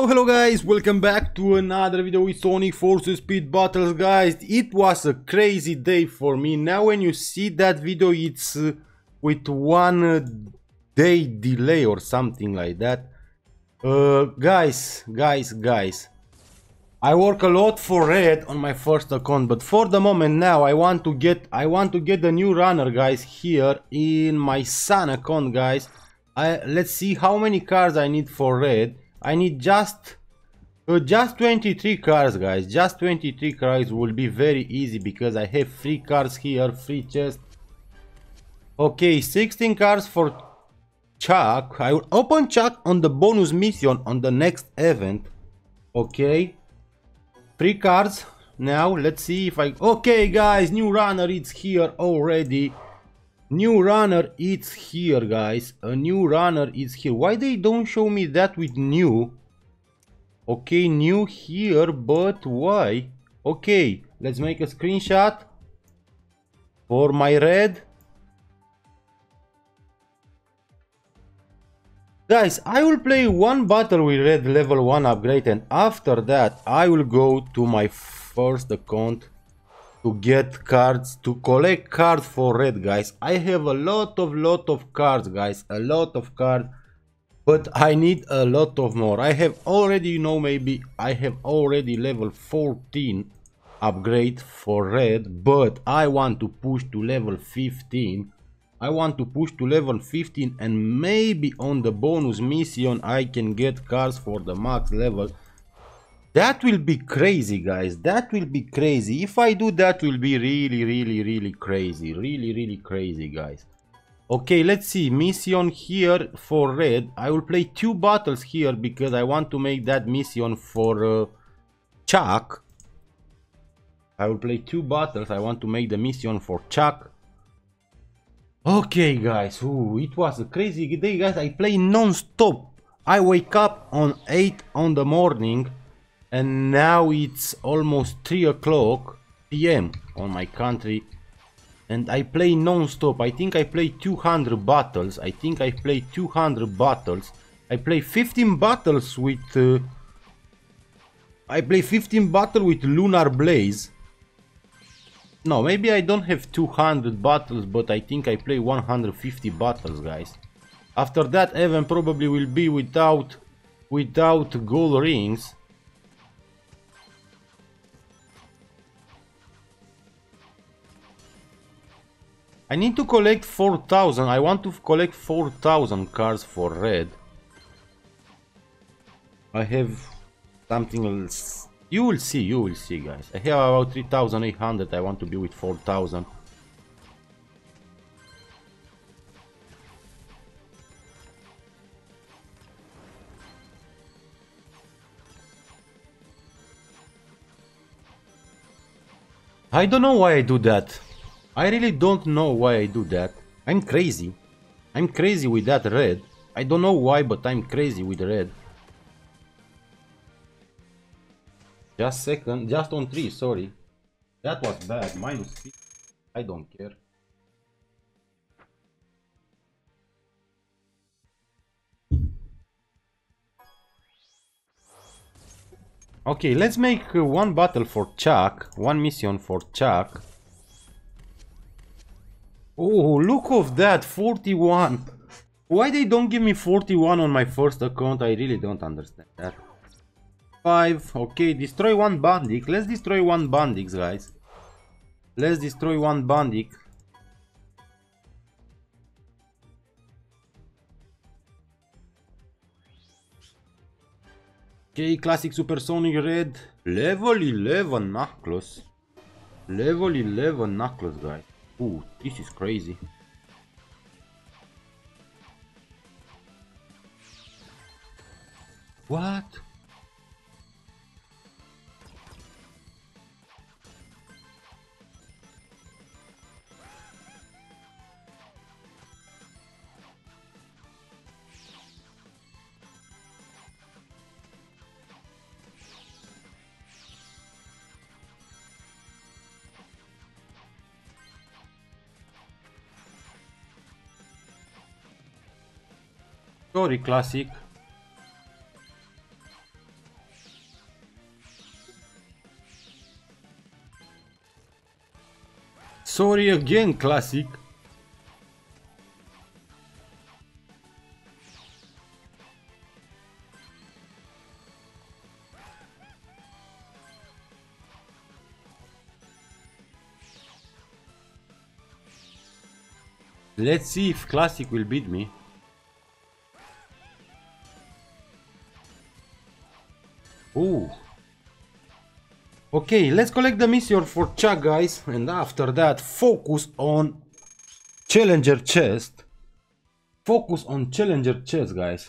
Hello, hello guys, welcome back to another video with Sonic Forces Speed Battles guys. It was a crazy day for me. Now when you see that video it's uh, with one uh, day delay or something like that. Uh, guys, guys, guys. I work a lot for red on my first account, but for the moment now I want to get I want to get the new runner guys here in my son account guys. I, let's see how many cars I need for red I need just uh, just 23 cars guys. Just 23 cars will be very easy because I have free cars here free chest okay 16 cars for Chuck. I will open Chuck on the bonus mission on the next event. Okay. Free cards now let's see if I okay guys new runner it's here already New runner is here guys. A new runner is here. Why they don't show me that with new? Okay, new here, but why? Okay, let's make a screenshot for my red. Guys, I will play one battle with red level 1 upgrade and after that I will go to my first account to get cards to collect cards for red guys. I have a lot of lot of cards guys a lot of cards but i need a lot of more. I have already you know maybe i have already level 14 upgrade for red but i want to push to level 15 i want to push to level 15 and maybe on the bonus mission i can get cards for the max level that will be crazy, guys. That will be crazy. If I do that, will be really, really, really crazy. Really, really crazy, guys. Okay, let's see. Mission here for red. I will play two battles here because I want to make that mission for uh, Chuck. I will play two battles. I want to make the mission for Chuck. Okay, guys. Ooh, it was a crazy day, guys. I play non-stop. I wake up on 8 on the morning and now it's almost 3 o'clock p.m. on my country and I play non-stop. I think I play 200 battles. I think I play 200 battles. I play 15 battles with... Uh, I play 15 battle with Lunar Blaze. No, maybe I don't have 200 battles, but I think I play 150 battles, guys. After that, Evan probably will be without without gold rings. I need to collect 4000. I want to collect 4000 cards for red. I have something else. You will see, you will see, guys. I have about 3800. I want to be with 4000. I don't know why I do that. I really don't know why I do that. I'm crazy. I'm crazy with that red. I don't know why, but I'm crazy with red. Just second, just on 3, sorry. That was bad, minus 3. I don't care. Okay, let's make uh, one battle for Chuck, one mission for Chuck. Oh, look of that, 41. Why they don't give me 41 on my first account? I really don't understand that. 5, okay, destroy one bandit. Let's destroy one bandit, guys. Let's destroy one bandit. Okay, classic supersonic red. Level 11 Knuckles. Level 11 Knuckles, guys. Ooh, this is crazy. What? story classic. Sorry again classic. Let's see if Classic will beat me. Okay, let's collect the mission for Chuck, guys. And after that, focus on Challenger chest. Focus on Challenger chest, guys.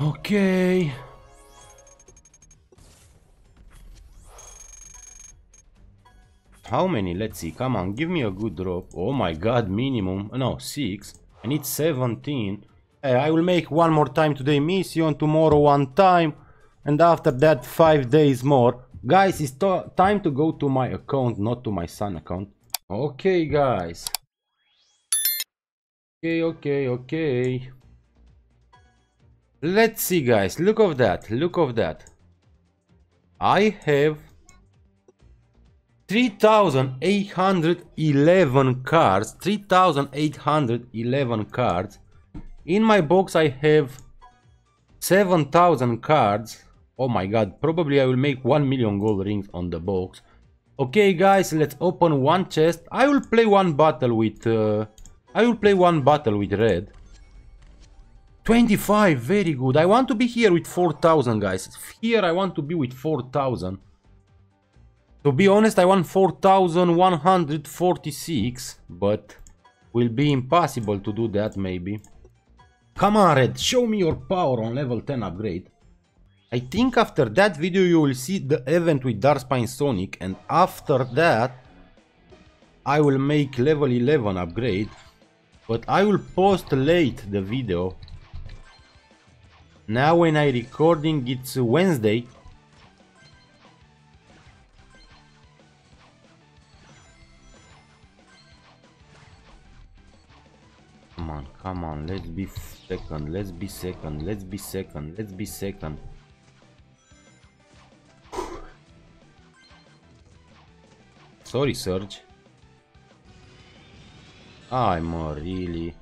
Okay. How many? Let's see. Come on, give me a good drop. Oh my god, minimum. No, 6. I need 17. Hey, I will make one more time today mission, tomorrow one time. And after that, 5 days more. Guys, it's time to go to my account, not to my son account. Okay, guys. Okay, okay, okay. Let's see, guys. Look of that. Look of that. I have 3811 cards 3811 cards. In my box I have 7000 cards. Oh my god probably I will make 1 million gold rings on the box. Okay guys let's open one chest. I will play one battle with uh, I will play one battle with red. 25 very good. I want to be here with 4000 guys. Here I want to be with 4000 to be honest, I want 4146, but will be impossible to do that maybe. Come on Red, show me your power on level 10 upgrade. I think after that video you will see the event with Darkspine Sonic and after that I will make level 11 upgrade. But I will post late the video. Now when I recording it's Wednesday Come on, come on, let's be second, let's be second, let's be second, let's be second. Sorry, Surge. I'm really...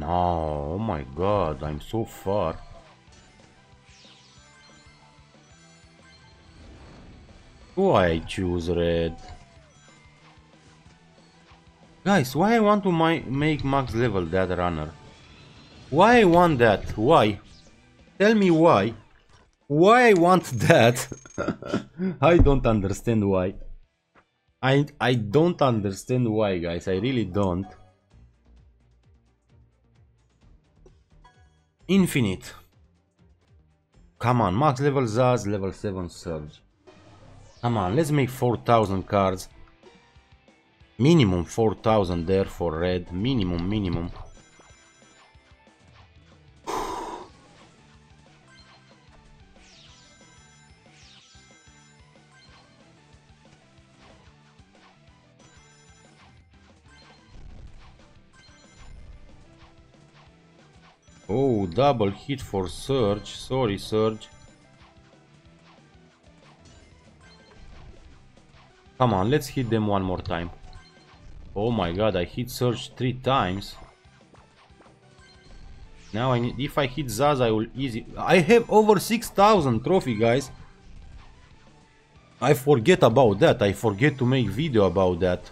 No, oh my god, I'm so far. Why I choose red? Guys, why I want to make max level that runner? Why I want that? Why? Tell me why. Why I want that? I don't understand why. I I don't understand why, guys. I really don't. Infinite. Come on, max level Zazz, level 7 Surge. Come on, let's make 4000 cards. Minimum 4000 there for red. Minimum, minimum. Double hit for Surge. Sorry, Surge. Come on, let's hit them one more time. Oh my god, I hit Surge three times. Now I need, if I hit Zazz, I will easy. I have over 6,000 trophy, guys. I forget about that. I forget to make video about that.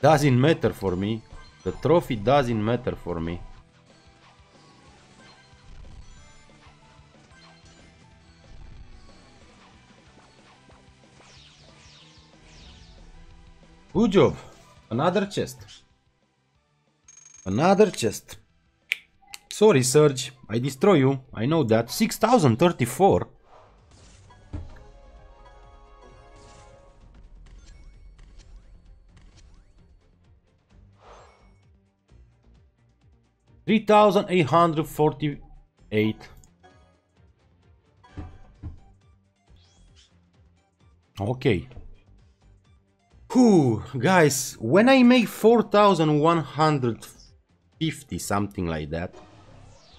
Doesn't matter for me. The trophy doesn't matter for me. Good job. Another chest. Another chest. Sorry, Surge. I destroy you. I know that. 6034. 3848. Okay. Whew, guys, when I make 4150, something like that,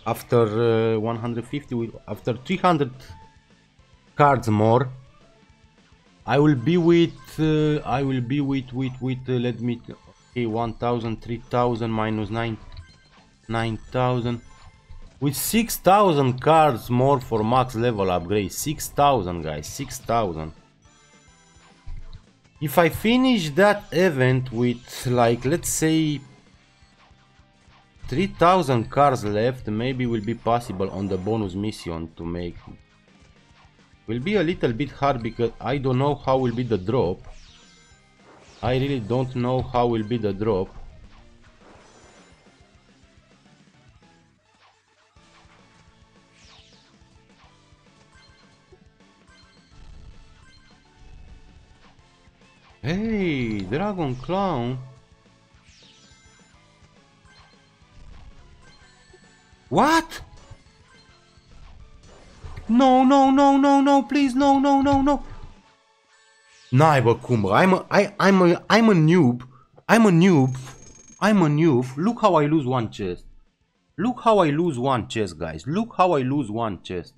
after uh, 150, after 300 cards more, I will be with, uh, I will be with, with, with, uh, let me, okay, 1000, 3000 minus 9, 9000, with 6000 cards more for max level upgrade, 6000 guys, 6000. If I finish that event with like, let's say 3000 cards left, maybe will be possible on the bonus mission to make. Will be a little bit hard because I don't know how will be the drop. I really don't know how will be the drop. Dragon Clown. What? No, no, no, no, no, please, no, no, no, no. N-ai bă cum bă, I'm a, I, I'm a, I'm a noob. I'm a noob. I'm a noob. Look how I lose one chest. Look how I lose one chest, guys. Look how I lose one chest.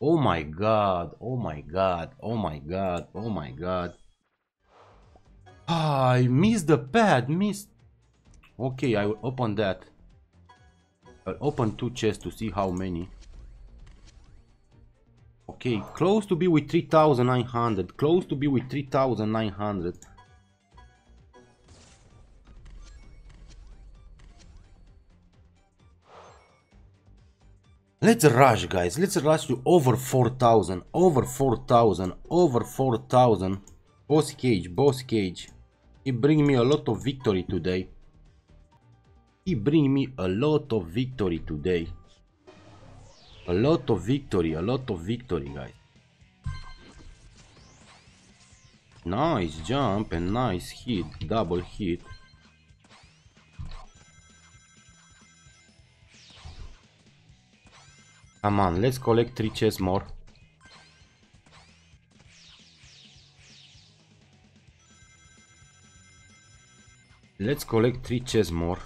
Oh my god, oh my god, oh my god, oh my god. Ah, I missed the pad, missed. Okay, I will open that. I'll open two chests to see how many. Okay, close to be with 3900. Close to be with 3900. Let's rush, guys. Let's rush to over 4000. Over 4000. Over 4000. Boss cage, boss cage. He bring me a lot of victory today. He bring me a lot of victory today. A lot of victory, a lot of victory, guys. Nice jump and nice hit, double hit. Come on, let's collect three chests more. Let's collect three chests more.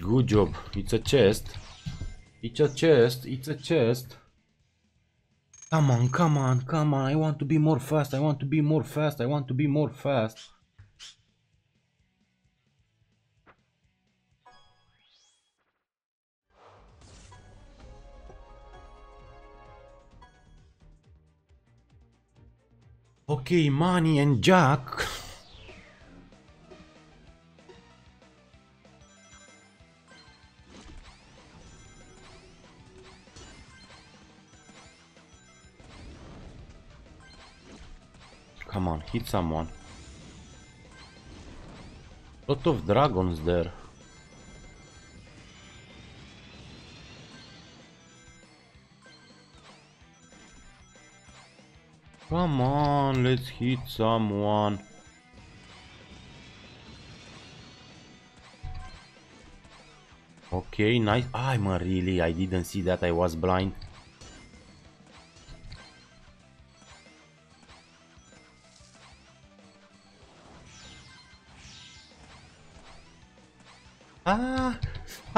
Good job. It's a chest. It's a chest, it's a chest. Come on, come on, come on. I want to be more fast. I want to be more fast. I want to be more fast. Okay, money and Jack. Hit someone. Lot of dragons there. Come on, let's hit someone. Okay, nice. I'm ah, really, I didn't see that, I was blind.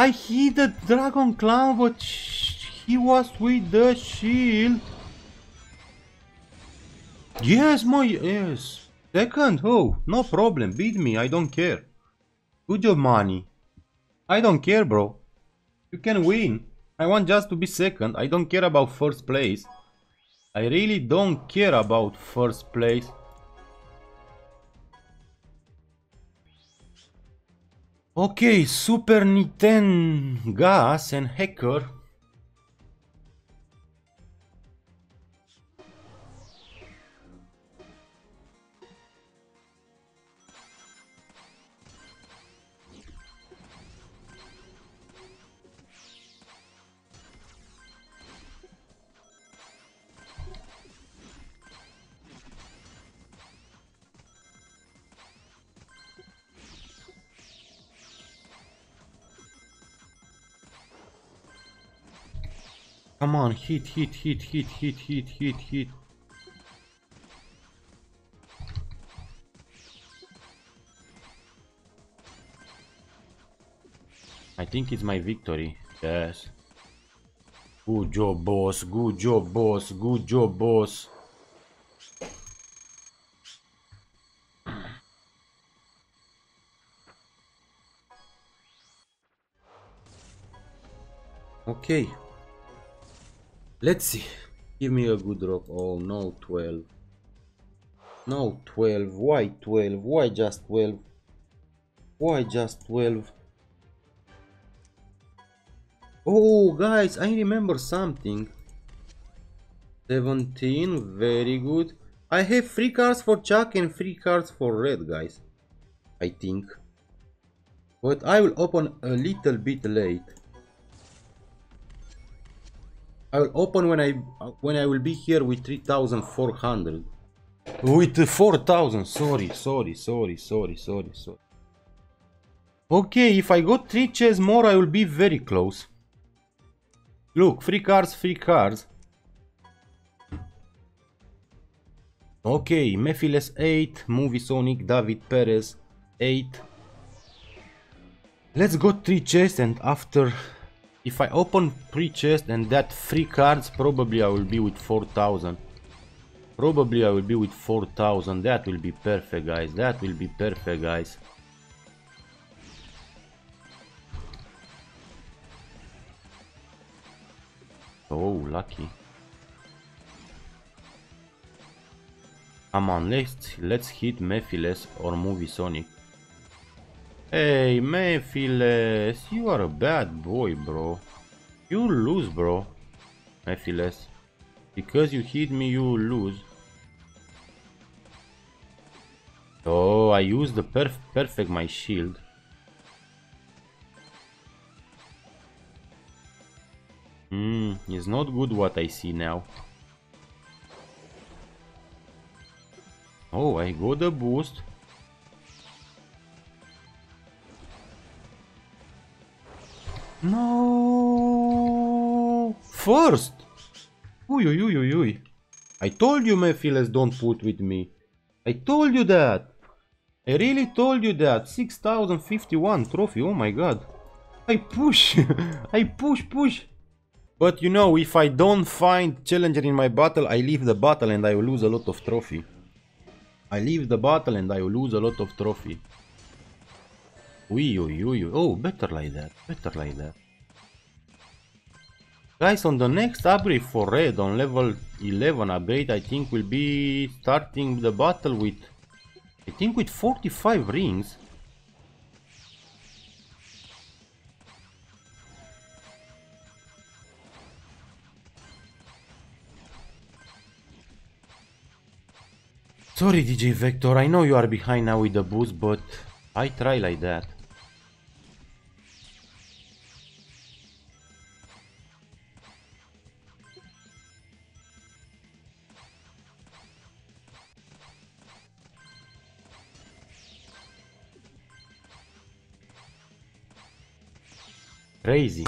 I hit the dragon clown, but he was with the shield. Yes, my yes. Second, oh, no problem. Beat me, I don't care. Good job, money. I don't care, bro. You can win. I want just to be second. I don't care about first place. I really don't care about first place. Okay, Super Nintendo Gas and Hacker. Come on, hit, hit, hit, hit, hit, hit, hit, hit. I think it's my victory. Yes. Good job, boss. Good job, boss. Good job, boss. Okay. Let's see. Give me a good rock. Oh, no, 12. No, 12. Why 12? Why just 12? Why just 12? Oh, guys, I remember something. 17, very good. I have 3 cards for Chuck and 3 cards for Red, guys. I think. But I will open a little bit late. I will open when I when I will be here with 3400. With 4000, sorry, sorry, sorry, sorry, sorry, sorry. Okay, if I got 3 chests more, I will be very close. Look, free cards, free cards. Okay, Mephiles 8, Movie Sonic, David Perez 8. Let's go 3 chests and after... If I open 3 chests and that free cards, probably I will be with 4000. Probably I will be with 4000. That will be perfect, guys. That will be perfect, guys. Oh, lucky. Come on, let's let's hit Mephiles or Movie Sonic. Hey, Mephiles, you are a bad boy, bro. You lose, bro. Mephiles. Because you hit me, you lose. Oh, I used the perf perfect my shield. Hmm, it's not good what I see now. Oh, I got the boost. No! First! Uy, uy, uy, uy, uy. I told you Mephiles don't put with me. I told you that. I really told you that. 6051 trophy, oh my god. I push. I push, push. But you know, if I don't find challenger in my battle, I leave the battle and I will lose a lot of trophy. I leave the battle and I will lose a lot of trophy. Ui, ui, ui, ui. Oh, better like that. Better like that. Guys, on the next upgrade for red, on level 11 upgrade, I think we'll be starting the battle with... I think with 45 rings. Sorry DJ Vector, I know you are behind now with the boost, but I try like that. Crazy.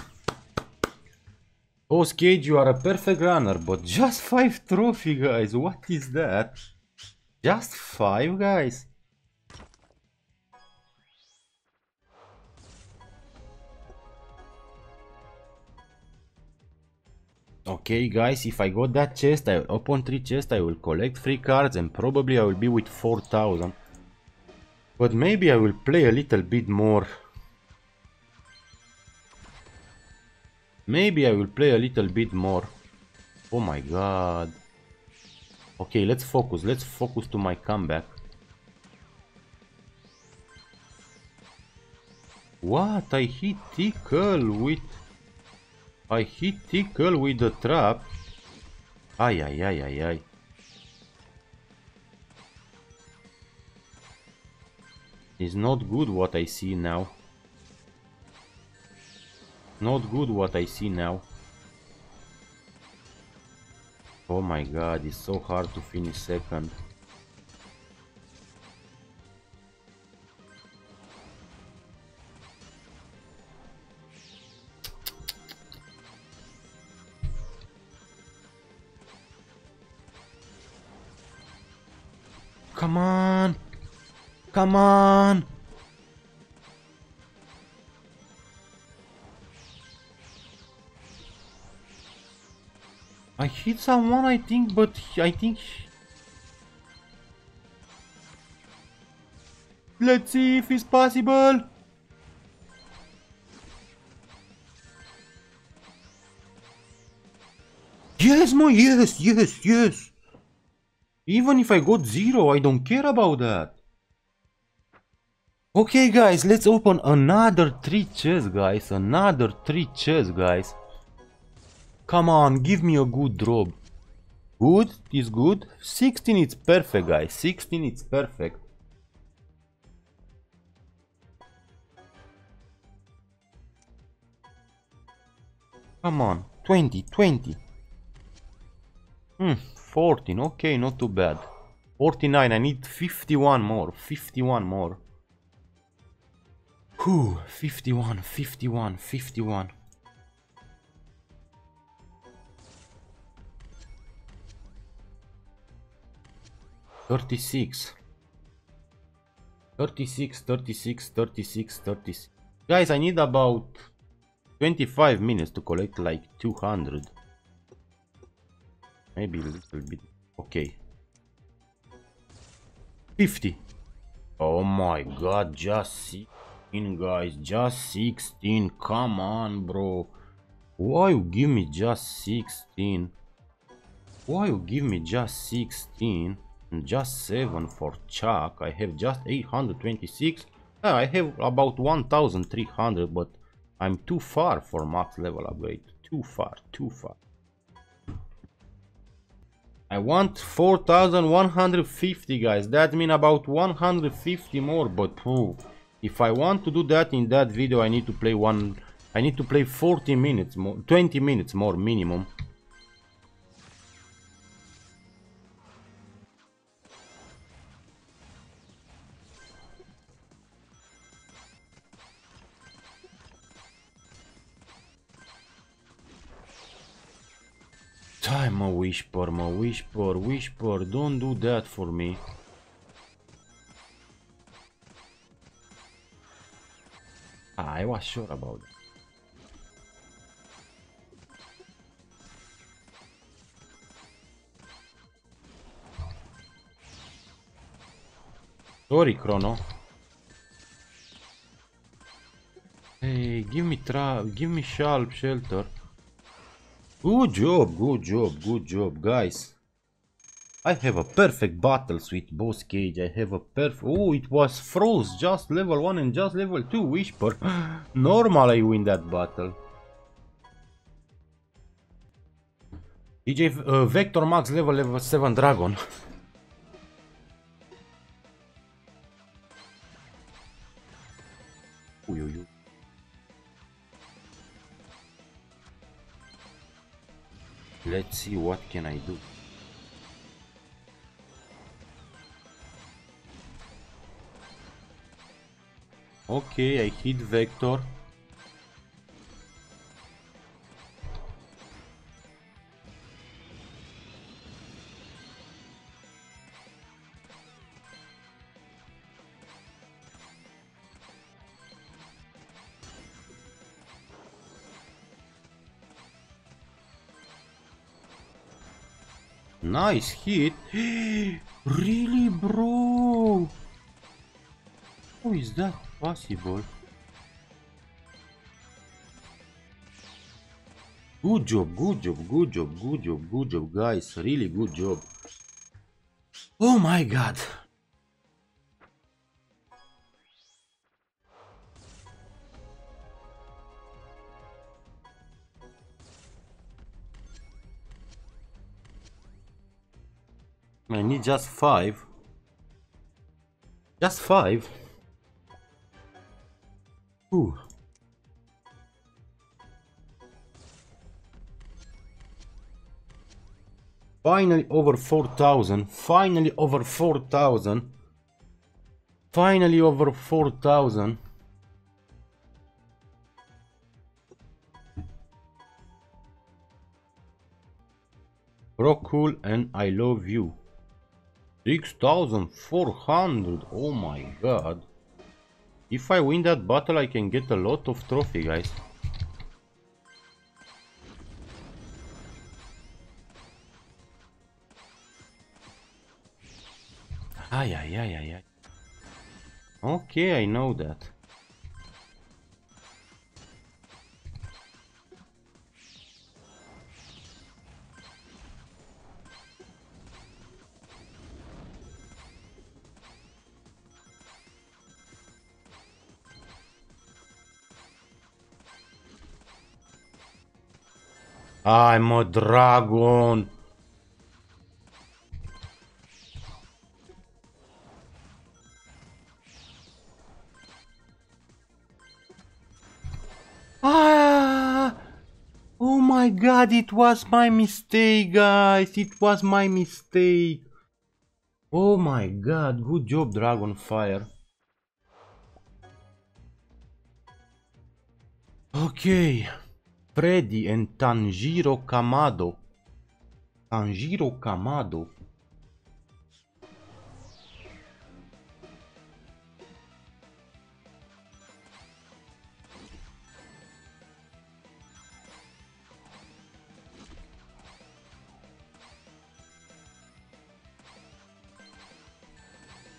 Oh, Skate, you are a perfect runner, but just 5 trophy, guys. What is that? Just five guys? Okay guys, if I got that chest, I will open 3 chests, I will collect 3 cards and probably I will be with 4000. But maybe I will play a little bit more. Maybe I will play a little bit more. Oh my god. Okay, let's focus. Let's focus to my comeback. What? I hit Tikal with... I hit Tikal with the trap. Ay, ay, ay, ay, ay. It's not good what I see now. Not good what I see now. Oh my god, it's so hard to finish second. Come on! Come on! I hit someone, I think, but I think... Let's see if it's possible. Yes, my yes, yes, yes. Even if I got zero, I don't care about that. Okay, guys, let's open another three chests, guys. Another three chests, guys. Come on, give me a good drop. Good is good. 16 is perfect, guys. 16 is perfect. Come on, 20, 20. Hmm, 14, okay, not too bad. 49, I need 51 more, 51 more. Whew, 51, 51, 51. Thirty-six. Thirty-six, thirty-six, thirty-six, thirty-six. Guys, I need about 25 minutes to collect like 200 maybe a little bit. Okay. 50 oh my god just 16 guys. Just 16 come on bro. Why you give me just 16 why you give me just 16 and just 7 for Chuck I have just 826 ah, I have about 1300 but I'm too far for max level upgrade. Too far, too far. I want 4150 guys. That means about 150 more. But oh, if I want to do that in that video, I need to play one. I need to play 40 minutes more, 20 minutes more minimum. Time, mă, Whisper, mă, Whisper, Whisper, don't do that for me. Ah, I was sure about it. Sorry, Chrono. Hey, give me tra give me sharp shelter. Good job, good job, good job, guys. I have a perfect battle with boss cage. I have a perfect... Oh, it was froze. Just level 1 and just level 2 Whisper. Normal I win that battle. DJ uh, Vector Max level level 7 Dragon. Let's see what can I do. Okay, I hit vector. Nice hit. really, bro? How is that possible? Good job, good job, good job, good job, good job, guys. Really good job. Oh my god. I need just five. Just five? Ooh. Finally over 4,000. Finally over 4,000. Finally over 4,000. Rock cool and I love you. 6400, oh my god. If I win that battle I can get a lot of trophy guys. Ay, ay, ay, ay, ay. Okay, I know that. I'm a dragon. Ah! Oh my god, it was my mistake, guys. It was my mistake. Oh my god, good job, Dragonfire. Okay. Freddy and Tanjiro Kamado. Tanjiro Kamado.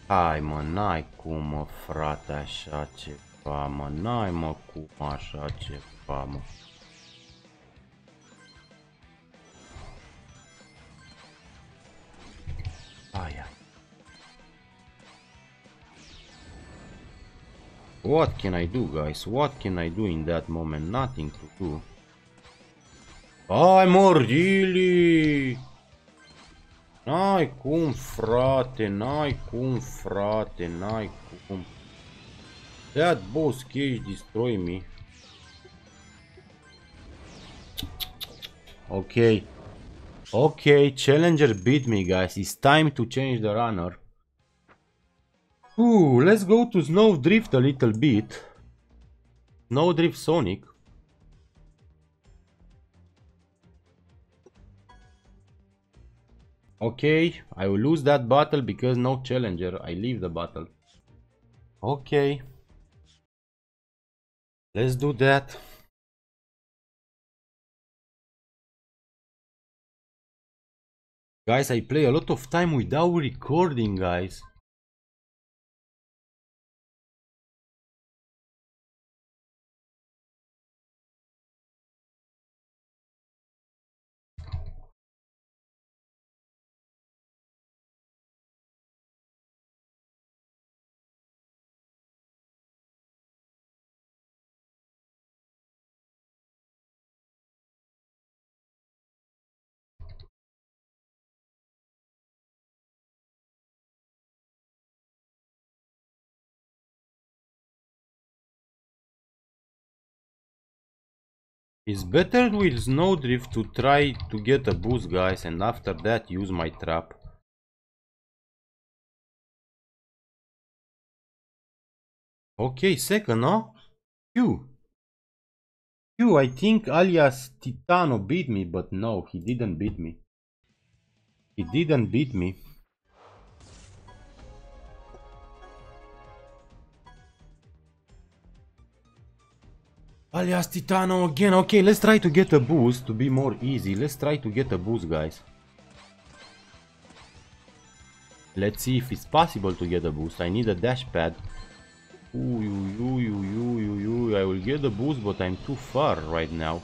Hai mă, n-ai cum mă, frate, așa ceva, mă, n-ai mă cum așa ceva, mă. What can I do, guys? What can I do in that moment? Nothing to do. Mă, really? N-ai cum, frate, n-ai cum, frate, n-ai cum. That boss cage destroy me. Okay. Okay, challenger beat me, guys. It's time to change the runner. Ooh, let's go to Snowdrift a little bit. Snowdrift Sonic. Okay, I will lose that battle because no challenger. I leave the battle. Okay. Let's do that. Guys, I play a lot of time without recording, guys. It's better with Snowdrift to try to get a boost guys and after that use my trap. Okay, second, no? You. You, I think alias Titano beat me, but no, he didn't beat me. He didn't beat me. Alias Titano again. Okay, let's try to get a boost to be more easy. Let's try to get a boost, guys. Let's see if it's possible to get a boost. I need a dash pad. Ooh, ooh, ooh, ooh, ooh, ooh, I will get a boost, but I'm too far right now.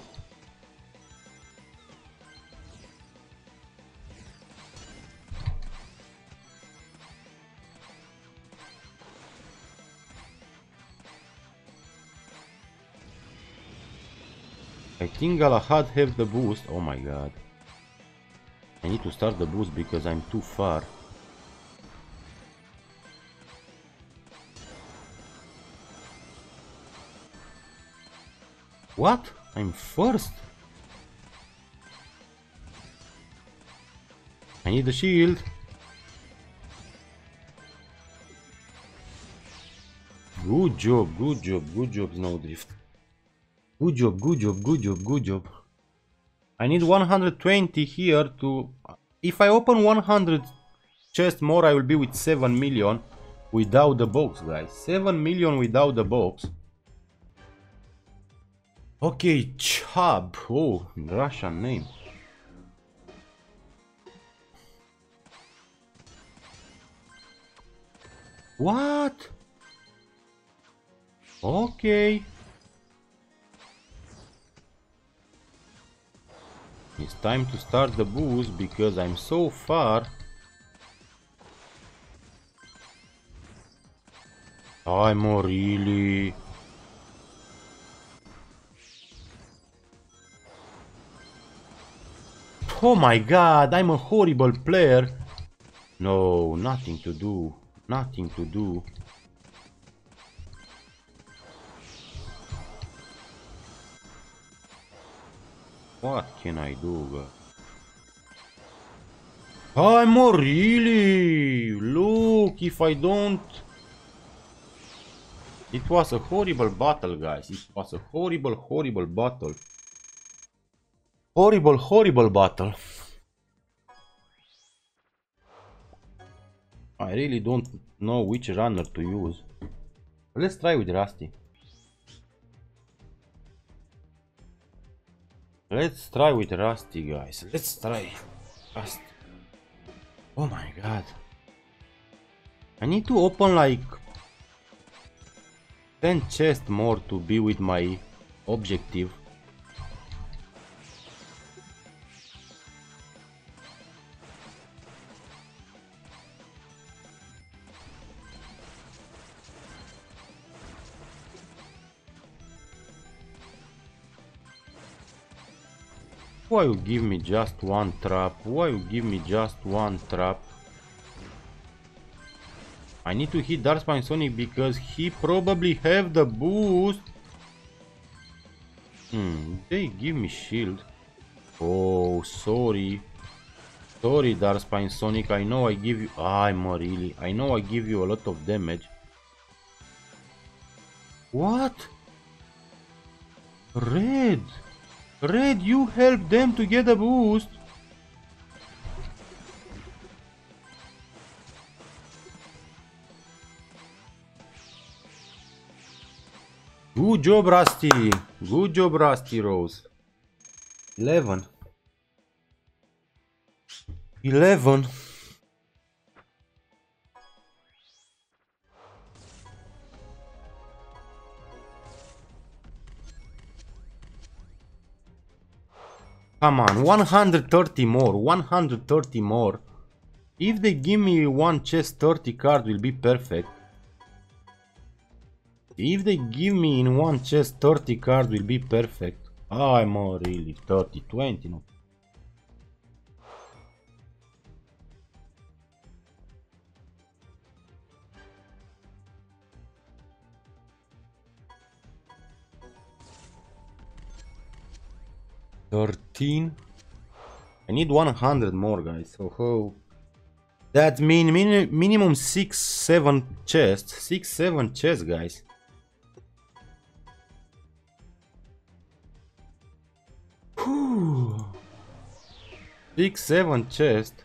I think Galahad have the boost. Oh my god. I need to start the boost because I'm too far. What? I'm first? I need the shield. Good job, good job, good job, Snowdrift. Good job, good job, good job, good job. I need 120 here to... If I open 100 chest more, I will be with 7 million without the box, guys. 7 million without the box. Okay, Chab. Oh, Russian name. What? Okay. It's time to start the boost because I'm so far. I'm really... Oh my god, I'm a horrible player. No, nothing to do. Nothing to do. What can I do? I'm really. Look, if I don't... It was a horrible battle, guys. It was a horrible, horrible battle. Horrible, horrible battle. I really don't know which runner to use. Let's try with Rusty. Let's try with Rusty, guys. Let's try Rusty. Oh my god. I need to open like 10 chests more to be with my objective. Why you give me just one trap? Why you give me just one trap? I need to hit Darkspine Sonic because he probably have the boost. Hmm, they give me shield. Oh, sorry. Sorry, Darkspine Sonic. I know I give you... I'm really... I know I give you a lot of damage. What? Red. Red, you help them to get a boost. Good job, Rusty. Good job, Rusty Rose. 11. 11. Come on, 130 more, 130 more. If they give me one chest 30 card will be perfect. If they give me in one chest 30 card will be perfect. Ah, I'm oh, really 30, 20, no. Thirteen. I need 100 more, guys. So how? That mean min minimum six, seven chests. Six, seven chests, guys. Whew. Six, seven chests.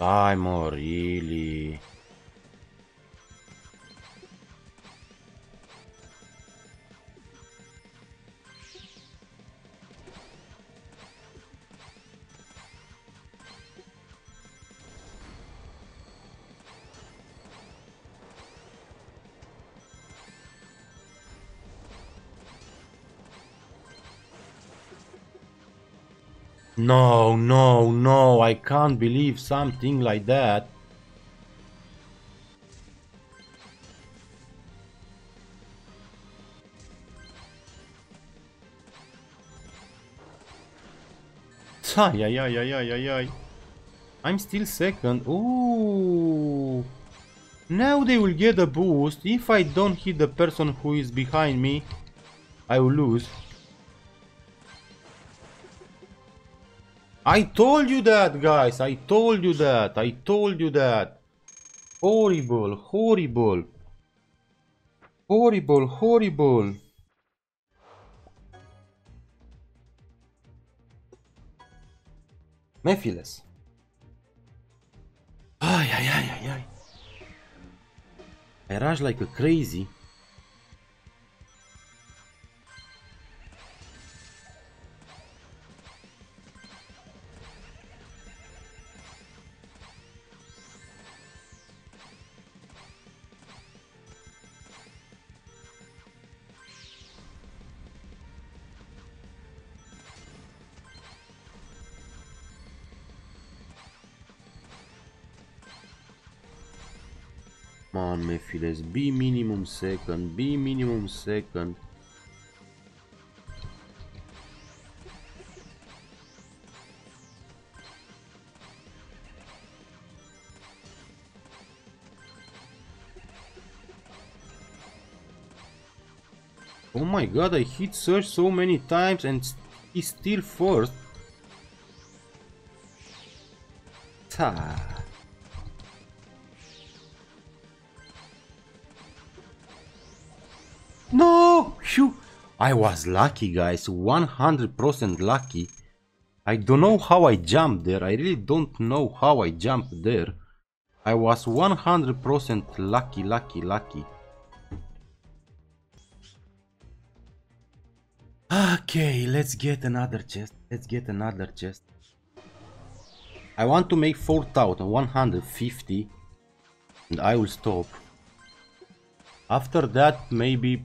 I'm really... No, no, no, I can't believe something like that. Ay, ay, ay, ay, ay, ay. I'm still second. Ooh. Now they will get a boost. If I don't hit the person who is behind me, I will lose. I told you that, guys. I told you that. I told you that. Horrible, horrible. Horrible, horrible. Mephiles. Ay, ay, ay, ay, ay. I rush like a crazy. On Mephiles, be minimum second, be minimum second. Oh my god, I hit Surge so many times and he's still first. Ta. I was lucky, guys. 100% lucky. I don't know how I jumped there. I really don't know how I jumped there. I was 100% lucky, lucky, lucky. Okay, let's get another chest. Let's get another chest. I want to make 4150 and I will stop. After that, maybe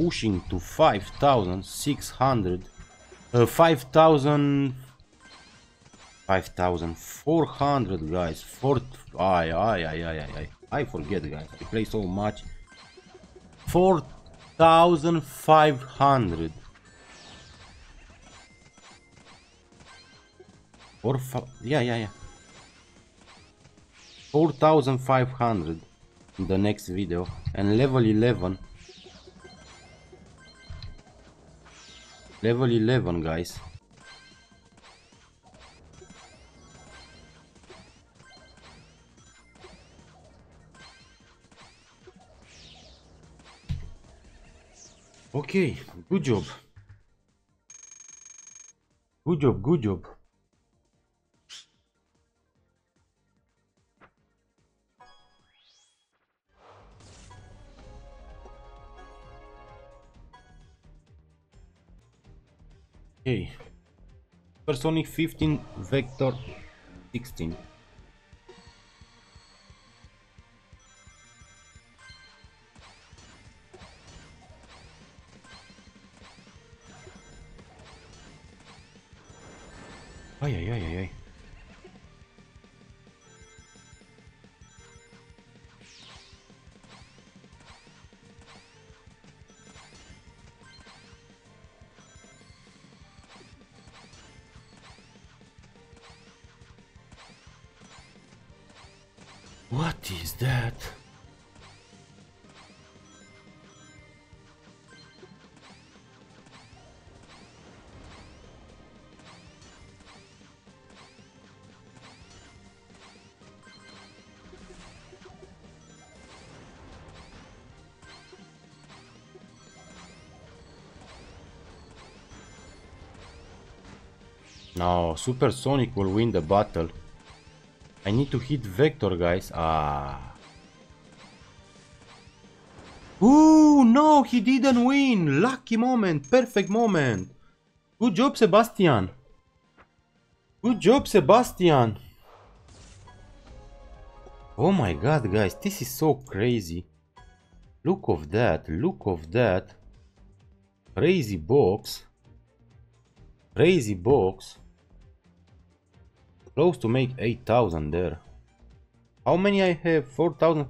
pushing to 5600 uh, 5000 5400 guys. For I I I I I I forget guys. I play so much. 4500 or yeah yeah yeah. 4500 in the next video. And level 11 Level 11, guys. Okay, good job. Good job, good job. Super Sonic 15, Vector 16. No, Super Sonic will win the battle. I need to hit Vector, guys. Ah. Ooh, no, he didn't win. Lucky moment, perfect moment. Good job, Sebastian. Good job, Sebastian. Oh my god, guys, this is so crazy. Look of that, look of that. Crazy box. Crazy box. Close to make 8000 there. How many I have? 4000?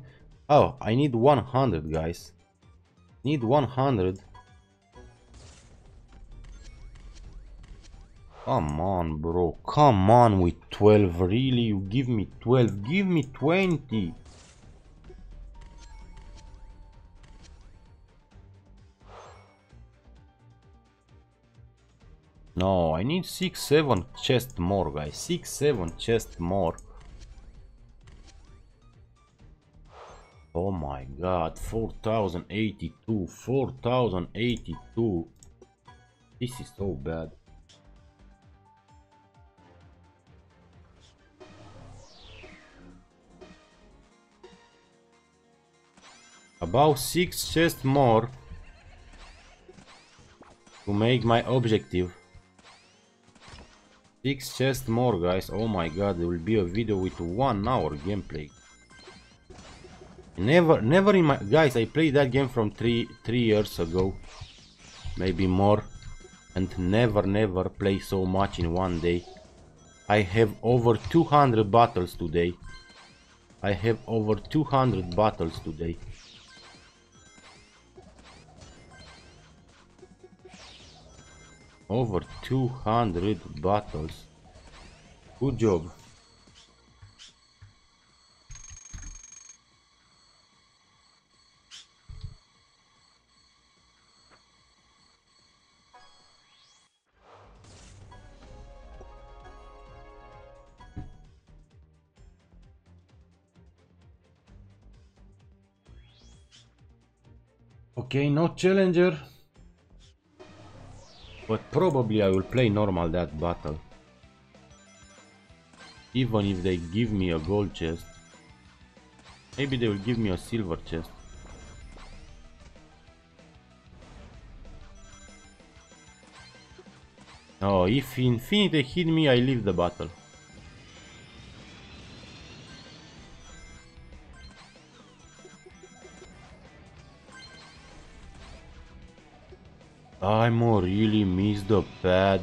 Oh, I need 100 guys. Need 100. Come on bro, come on with 12, really? You give me 12, give me 20. No, I need 6-7 chest more, guys. 6-7 chest more. Oh my god, 4082, 4082. This is so bad. About 6 chests more to make my objective. 6 chests more guys, oh my god, there will be a video with 1 hour gameplay. Never, never in my... Guys, I played that game from 3, three years ago. Maybe more. And never, never play so much in one day. I have over 200 battles today. I have over 200 battles today. Over 200 battles. Good job. Okay, no challenger. But probably I will play normal that battle. Even if they give me a gold chest. Maybe they will give me a silver chest. Oh, if Infinity hit me, I leave the battle. I'm really miss the pad.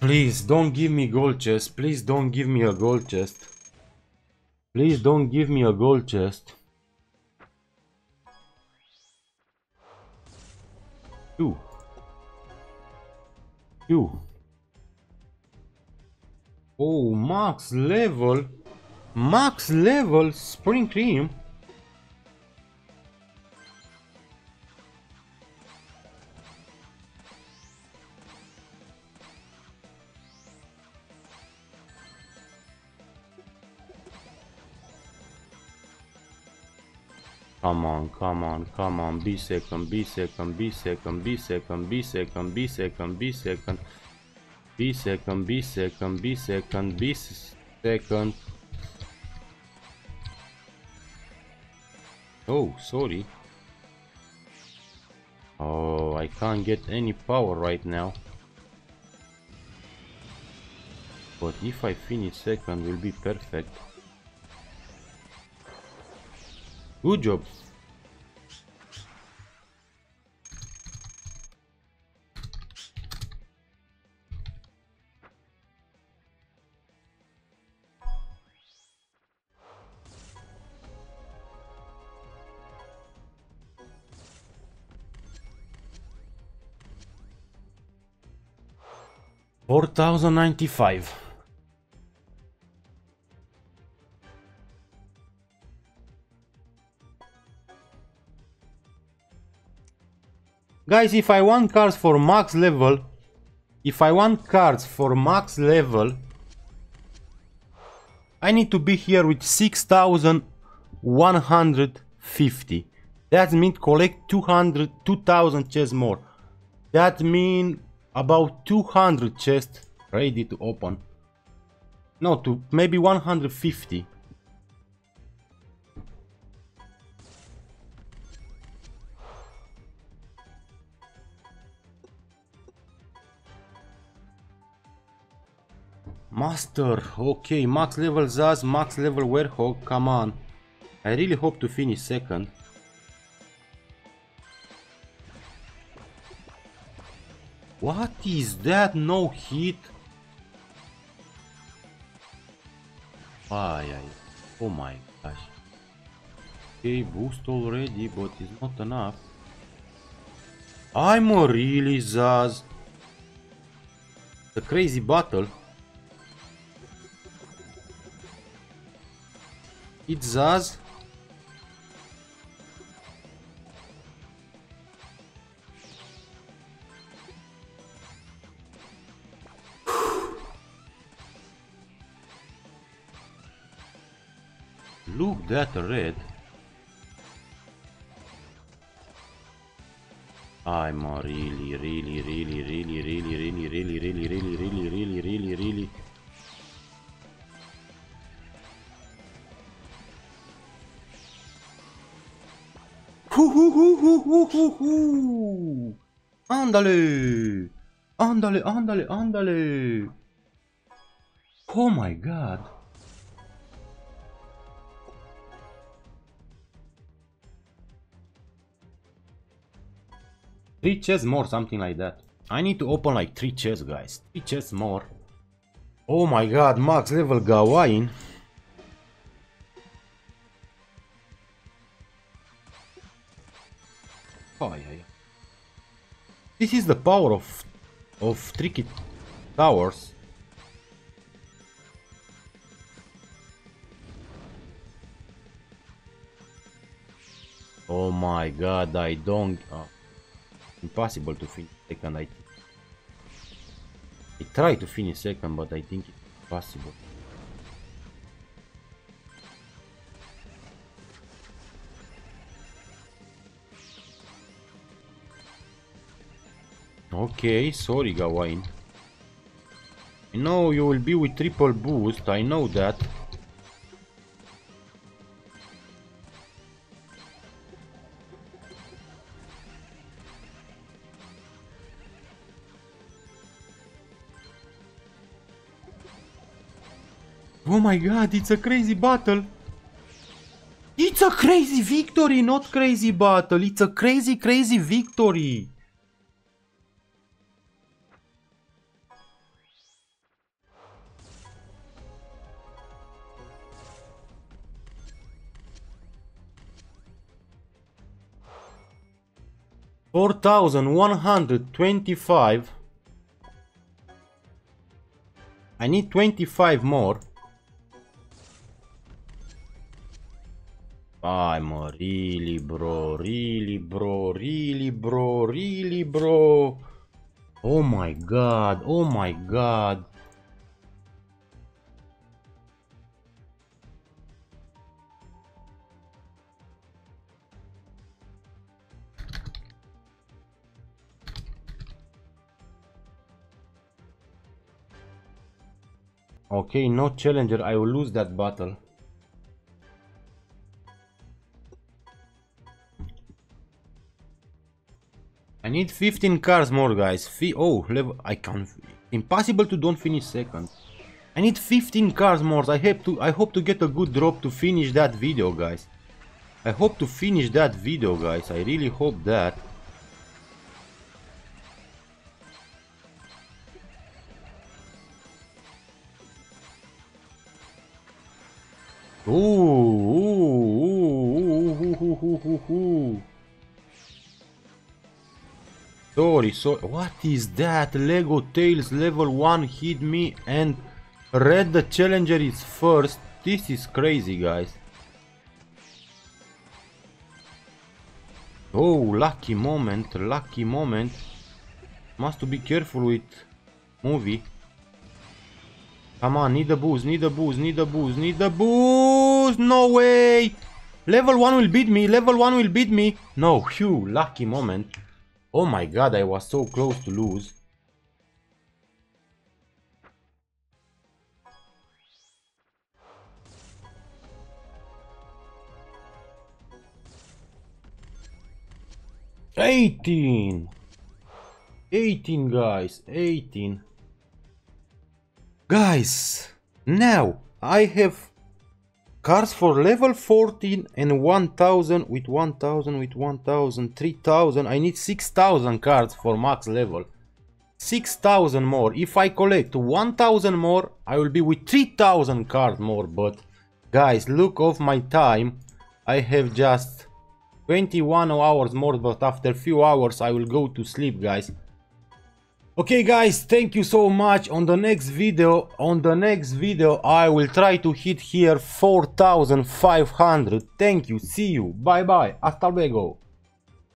Please don't give me gold chest. Please don't give me a gold chest. Please don't give me a gold chest. Two. Two. Oh, max level. Max level spring cream. Come on, come on, come on. Be second, be second, be second, be second, be second, be second, be second. Be second, be second, be second, be second. Oh, sorry. Oh, I can't get any power right now. But if I finish second, will be perfect. Good job. Four thousand ninety Guys, if I want cards for max level, if I want cards for max level, I need to be here with 6150. That means collect 200, 2000 chests more. That means about 200 chests ready to open. No, to maybe 150. Master, okay, max level Zazz, max level Werehog, come on. I really hope to finish second. What is that? No hit? Ay, ay. Oh my gosh. Okay, boost already, but it's not enough. I'm a really Zaz. The crazy battle. It's us. Look that red. I'm really, really, really, really, really, really, really, really, really, really, really, really, really Ándale! Ándale, ándale, ándale! Oh my god! Three chests more, something like that. I need to open like three chests, guys. Three chests more. Oh my god, max level Gawain. Oh, yeah, yeah. This is the power of of tricky towers. Oh my god, I don't... Oh. Impossible to finish second, I I try to finish second, but I think it's possible. Okay, sorry Gawain. I know you will be with triple boost, I know that. Oh my god, it's a crazy battle! It's a crazy victory, not crazy battle. It's a crazy, crazy victory. Four thousand one hundred twenty-five. I need twenty-five more. I'm really bro, really bro, really bro, really bro. Oh my god, oh my god. Okay, no challenger, I will lose that battle. I need 15 cars more, guys. Fi oh, level. I can't. Impossible to don't finish second. I need 15 cars more. I hope to. I hope to get a good drop to finish that video, guys. I hope to finish that video, guys. I really hope that. Ooh, ooh, ooh, ooh, ooh, ooh, ooh, ooh. Sorry, so what is that? Lego Tales level 1 hit me and Red the Challenger is first. This is crazy, guys. Oh, lucky moment, lucky moment. Must to be careful with movie. Come on, need a boost, need a boost, need a boost, need a boost! No way! Level 1 will beat me, level 1 will beat me! No, phew, lucky moment. Oh my god, I was so close to lose. Eighteen! Eighteen guys, eighteen. Guys, now I have cards for level 14 and 1000 with 1000 with 1000 3000 I need 6000 cards for max level. 6000 more. If I collect 1000 more I will be with 3000 cards more. But guys look of my time. I have just 21 hours more but after few hours I will go to sleep guys Okay guys, thank you so much. On the next video, on the next video, I will try to hit here 4500. Thank you, see you, bye bye, hasta luego.